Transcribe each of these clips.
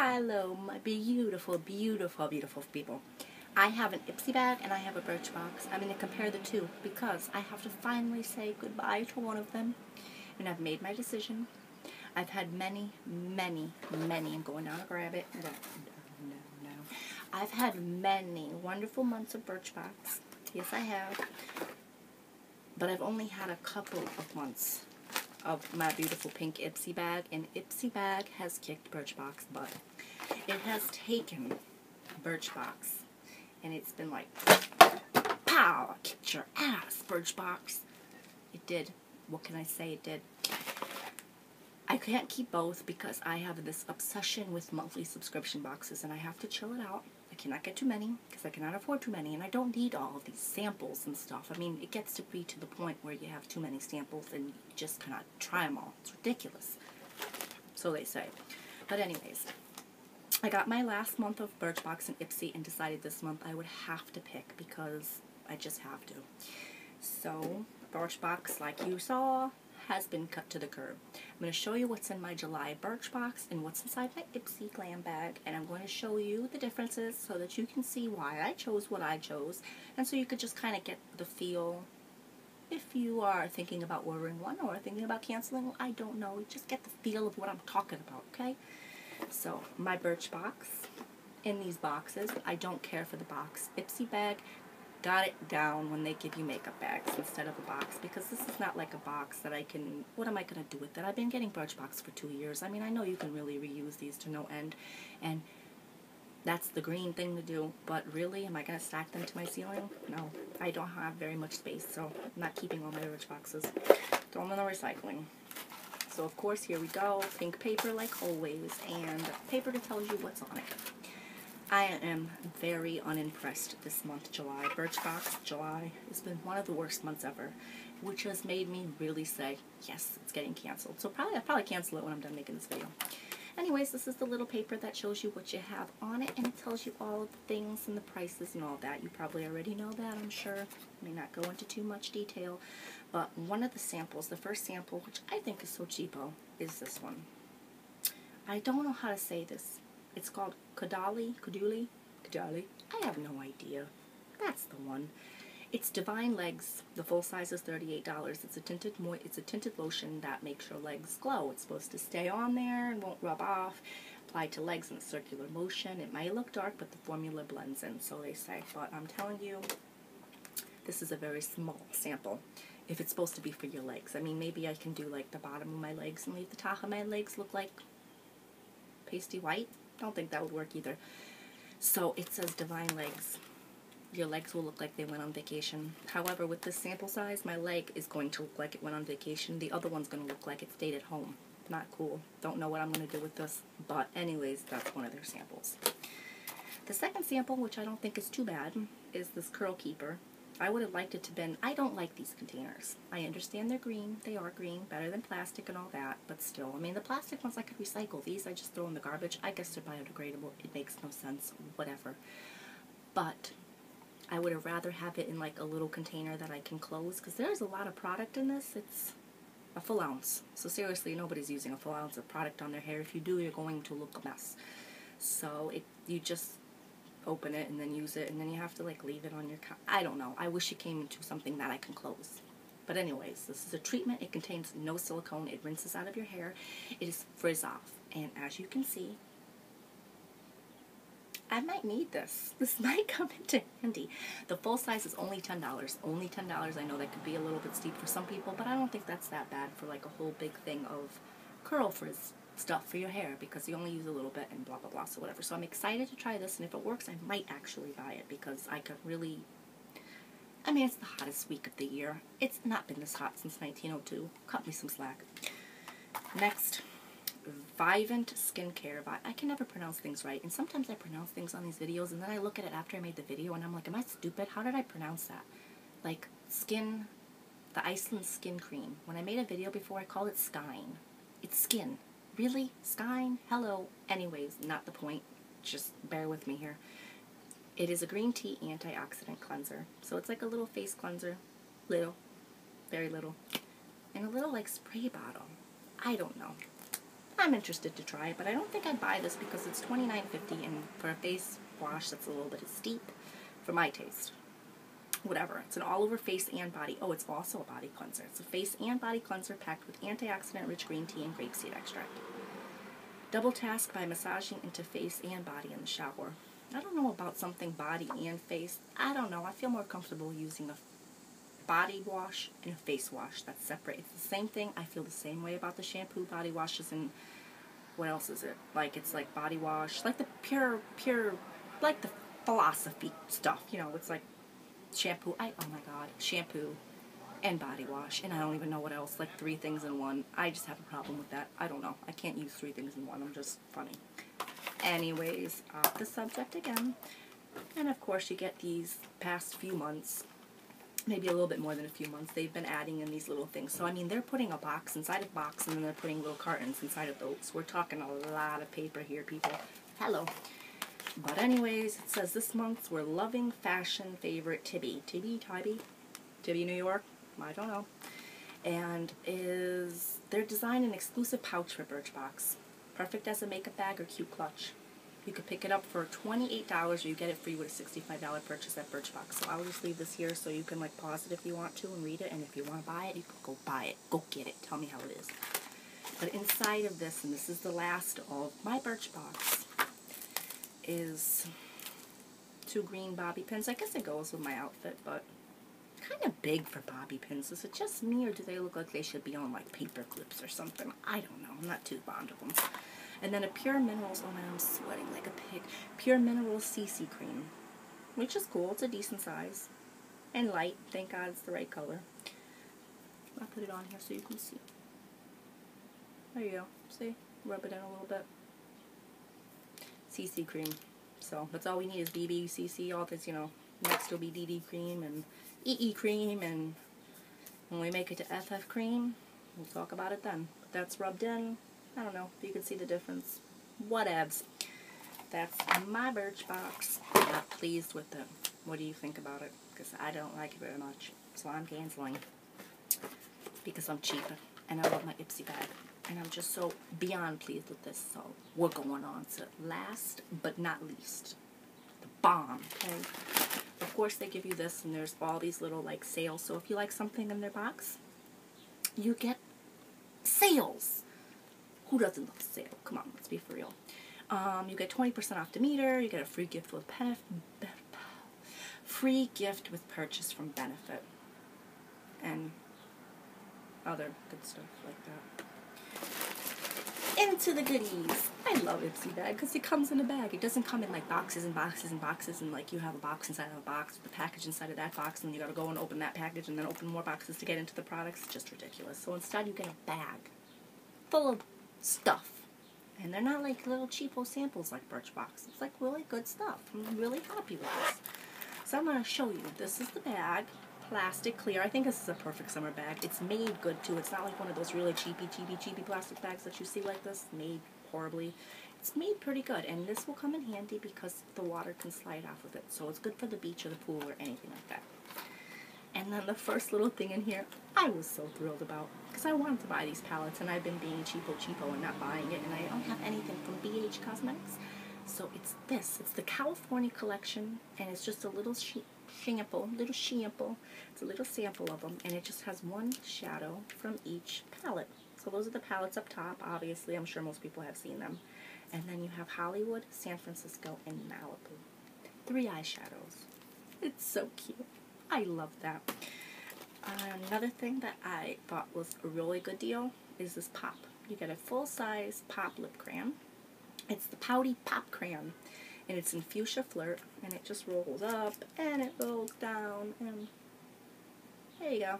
Hello, my beautiful, beautiful, beautiful people. I have an Ipsy bag and I have a Birchbox. I'm going to compare the two because I have to finally say goodbye to one of them. And I've made my decision. I've had many, many, many. I'm going down to grab it. No, no, no. I've had many wonderful months of Birchbox. Yes, I have. But I've only had a couple of months of my beautiful pink Ipsy bag, and Ipsy bag has kicked Birchbox butt. It has taken Birchbox, and it's been like, pow, kicked your ass, Birchbox. It did. What can I say? It did. I can't keep both because I have this obsession with monthly subscription boxes, and I have to chill it out cannot get too many because I cannot afford too many and I don't need all of these samples and stuff. I mean, it gets to be to the point where you have too many samples and you just cannot try them all. It's ridiculous. So they say. But anyways, I got my last month of Birchbox and Ipsy and decided this month I would have to pick because I just have to. So, Birchbox, like you saw, has been cut to the curb. I'm going to show you what's in my July Birchbox and what's inside my Ipsy Glam bag and I'm going to show you the differences so that you can see why I chose what I chose and so you could just kind of get the feel if you are thinking about ordering one or thinking about canceling, I don't know. Just get the feel of what I'm talking about, okay? So, my Birchbox in these boxes. I don't care for the box. Ipsy bag got it down when they give you makeup bags instead of a box because this is not like a box that I can, what am I going to do with it? I've been getting Birchbox for two years. I mean, I know you can really reuse these to no end and that's the green thing to do, but really, am I going to stack them to my ceiling? No, I don't have very much space, so I'm not keeping all my Birchboxes. Throw them in the recycling. So of course, here we go, pink paper like always, and paper that tells you what's on it. I am very unimpressed this month, July. Birchbox, July, has been one of the worst months ever, which has made me really say, yes, it's getting canceled. So probably I'll probably cancel it when I'm done making this video. Anyways, this is the little paper that shows you what you have on it, and it tells you all of the things and the prices and all that. You probably already know that, I'm sure. I may not go into too much detail, but one of the samples, the first sample, which I think is so cheapo, is this one. I don't know how to say this. It's called Kadali, Kaduli, Kadali. I have no idea. That's the one. It's Divine Legs. The full size is $38. It's a tinted mo it's a tinted lotion that makes your legs glow. It's supposed to stay on there and won't rub off. Apply to legs in a circular motion. It might look dark, but the formula blends in, so they say. But I'm telling you, this is a very small sample if it's supposed to be for your legs. I mean, maybe I can do like the bottom of my legs and leave the top of my legs look like pasty white don't think that would work either. So it says Divine Legs. Your legs will look like they went on vacation. However, with this sample size, my leg is going to look like it went on vacation. The other one's going to look like it stayed at home. Not cool. Don't know what I'm going to do with this. But anyways, that's one of their samples. The second sample, which I don't think is too bad, is this Curl Keeper. I would have liked it to been, I don't like these containers. I understand they're green, they are green, better than plastic and all that, but still, I mean, the plastic ones I could recycle. These I just throw in the garbage. I guess they're biodegradable. It makes no sense, whatever. But I would have rather have it in like a little container that I can close, because there's a lot of product in this. It's a full ounce. So seriously, nobody's using a full ounce of product on their hair. If you do, you're going to look a mess. So it, you just open it and then use it and then you have to like leave it on your I don't know. I wish it came into something that I can close. But anyways, this is a treatment. It contains no silicone. It rinses out of your hair. It is frizz off. And as you can see, I might need this. This might come into handy. The full size is only $10. Only $10. I know that could be a little bit steep for some people, but I don't think that's that bad for like a whole big thing of curl frizz stuff for your hair because you only use a little bit and blah blah blah so whatever. So I'm excited to try this and if it works I might actually buy it because I could really I mean it's the hottest week of the year. It's not been this hot since 1902 cut me some slack. Next Vivant Skincare I can never pronounce things right and sometimes I pronounce things on these videos and then I look at it after I made the video and I'm like am I stupid? How did I pronounce that? Like Skyn the Iceland skin cream. When I made a video before I called it Skine it's skin Really? Skine? Hello? Anyways, not the point. Just bear with me here. It is a green tea antioxidant cleanser. So it's like a little face cleanser. Little. Very little. And a little like spray bottle. I don't know. I'm interested to try it, but I don't think I'd buy this because it's $29.50 and for a face wash that's a little bit steep for my taste. Whatever. It's an all-over face and body. Oh, it's also a body cleanser. It's a face and body cleanser packed with antioxidant-rich green tea and grapeseed extract. Double task by massaging into face and body in the shower. I don't know about something body and face. I don't know. I feel more comfortable using a body wash and a face wash that's separate. It's the same thing. I feel the same way about the shampoo, body washes, and what else is it? Like it's like body wash, like the pure, pure, like the philosophy stuff. You know, it's like shampoo. I oh my god, shampoo and body wash, and I don't even know what else. Like three things in one. I just have a problem with that. I don't know. I can't use three things in one. I'm just funny. Anyways, off the subject again. And of course, you get these past few months maybe a little bit more than a few months, they've been adding in these little things. So, I mean, they're putting a box inside a box, and then they're putting little cartons inside of those. We're talking a lot of paper here, people. Hello. But anyways, it says this month's we're loving fashion favorite Tibi. Tibi, Tibi? Tibi, New York? I don't know. And is, they're designing an exclusive pouch for Birchbox. Perfect as a makeup bag or cute clutch. You could pick it up for $28 or you get it free with a $65 purchase at Birchbox. So I'll just leave this here so you can like pause it if you want to and read it. And if you want to buy it, you can go buy it. Go get it. Tell me how it is. But inside of this, and this is the last of my Birchbox, is two green bobby pins. I guess it goes with my outfit, but kind of big for bobby pins. Is it just me or do they look like they should be on like paper clips or something? I don't know. I'm not too fond of them. And then a Pure Minerals, oh man, I'm sweating like a pig. Pure Minerals CC cream, which is cool. It's a decent size. And light. Thank God it's the right color. I'll put it on here so you can see. There you go. See? Rub it in a little bit. CC cream. So that's all we need is BB, CC, all this, you know. Next will be DD cream and EE cream and when we make it to FF cream, we'll talk about it then. But that's rubbed in. I don't know if you can see the difference. Whatevs. That's my Birchbox. Not pleased with it. What do you think about it? Because I don't like it very much. So I'm canceling. Because I'm cheap. And I love my Ipsy bag. And I'm just so beyond pleased with this. So we're going on to last but not least. The bomb. Okay. Of course they give you this and there's all these little like sales. So if you like something in their box, you get sales. Who doesn't love sale? Come on, let's be for real. Um, you get 20% off Demeter. You get a free gift with Benefit. Free gift with purchase from Benefit. And other good stuff like that. Into the goodies. I love Ipsy bag because it comes in a bag. It doesn't come in like boxes and boxes and boxes and like you have a box inside of a box, the package inside of that box, and you gotta go and open that package and then open more boxes to get into the products. It's just ridiculous. So instead you get a bag full of stuff. And they're not like little cheapo samples like Birchbox. It's like really good stuff. I'm really happy with this. So I'm to show you. This is the bag. Plastic clear. I think this is a perfect summer bag. It's made good too. It's not like one of those really cheapy, cheapy, cheapy plastic bags that you see like this. Made horribly. It's made pretty good. And this will come in handy because the water can slide off of it. So it's good for the beach or the pool or anything like that. And then the first little thing in here, I was so thrilled about because I wanted to buy these palettes and I've been being cheapo cheapo and not buying it and I don't have anything from BH Cosmetics. So it's this. It's the California collection and it's just a little sample, little sample. It's a little sample of them and it just has one shadow from each palette. So those are the palettes up top. Obviously, I'm sure most people have seen them. And then you have Hollywood, San Francisco, and Malibu. Three eyeshadows. It's so cute. I love that. Another thing that I thought was a really good deal is this pop. You get a full-size pop lip crayon. It's the Pouty Pop Crayon. And it's in Fuchsia Flirt. And it just rolls up and it rolls down. And there you go.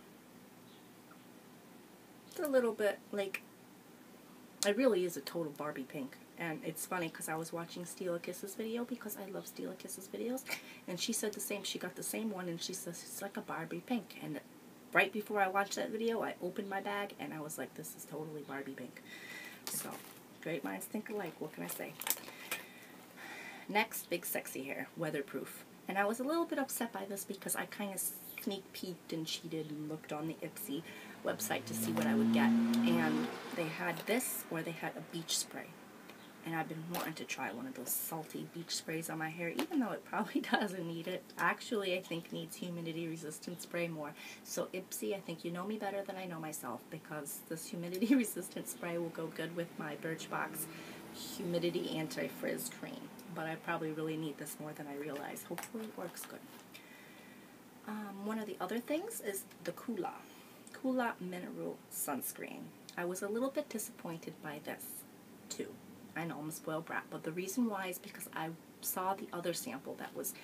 It's a little bit like, it really is a total Barbie pink. And it's funny because I was watching Stila Kisses video because I love Stila Kisses videos. And she said the same. She got the same one and she says it's like a Barbie pink. And right before I watched that video, I opened my bag and I was like, this is totally Barbie pink. So, great minds think alike. What can I say? Next, Big Sexy Hair, Weatherproof. And I was a little bit upset by this because I kind of sneak peeked and cheated and looked on the Ipsy. website to see what I would get, and they had this or they had a beach spray. And I've been wanting to try one of those salty beach sprays on my hair, even though it probably doesn't need it. Actually, I think needs humidity resistant spray more. So Ipsy, I think you know me better than I know myself because this humidity resistant spray will go good with my Birchbox humidity anti-frizz cream. But I probably really need this more than I realize. Hopefully it works good. Um, one of the other things is the Coola, Coola Mineral Sunscreen. I was a little bit disappointed by this, too. I know I'm a spoiled brat, but the reason why is because I saw the other sample that was,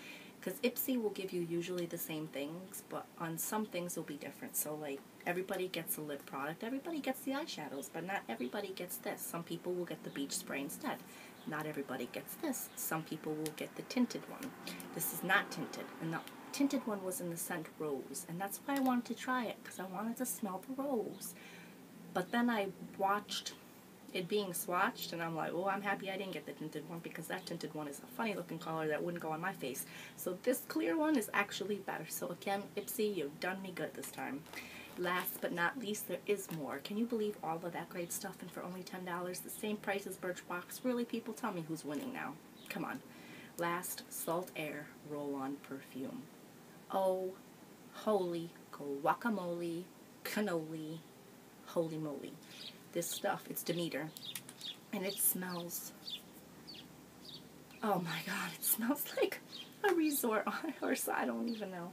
because Ipsy will give you usually the same things, but on some things will be different. So like everybody gets a lip product, everybody gets the eyeshadows, but not everybody gets this. Some people will get the beach spray instead. Not everybody gets this. Some people will get the tinted one. This is not tinted, and the tinted one was in the scent rose, and that's why I wanted to try it because I wanted to smell the rose. But then I watched it being swatched, and I'm like, oh, I'm happy I didn't get the tinted one because that tinted one is a funny looking color that wouldn't go on my face. So this clear one is actually better. So again, Ipsy, you've done me good this time. Last but not least, there is more. Can you believe all of that great stuff and for only $10? The same price as Birchbox. Really, people tell me who's winning now. Come on. Last, Salt Air Roll-On Perfume. Oh, holy guacamole, cannoli, holy moly this stuff. It's Demeter. And it smells, oh my god, it smells like a resort on a horse. I don't even know.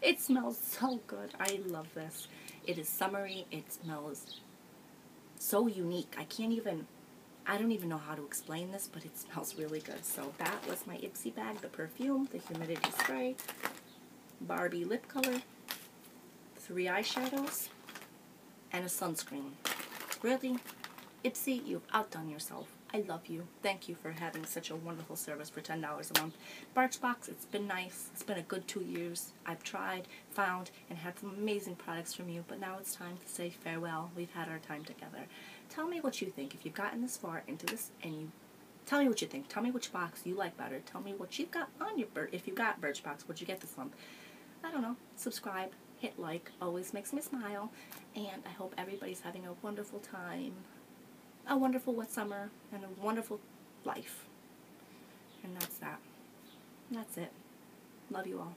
It smells so good. I love this. It is summery. It smells so unique. I can't even, I don't even know how to explain this, but it smells really good. So that was my Ipsy bag, the perfume, the humidity spray, Barbie lip color, three eyeshadows, and a sunscreen. Really? Ipsy, you've outdone yourself. I love you. Thank you for having such a wonderful service for $10 a month. Birchbox, it's been nice. It's been a good two years. I've tried, found, and had some amazing products from you, but now it's time to say farewell. We've had our time together. Tell me what you think. If you've gotten this far into this and you Tell me what you think. Tell me which box you like better. Tell me what you've got on your bird. If you got Birchbox, what'd you get this month? I don't know. Subscribe hit like always makes me smile and I hope everybody's having a wonderful time a wonderful wet summer and a wonderful life. And that's that. That's it. Love you all